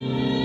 you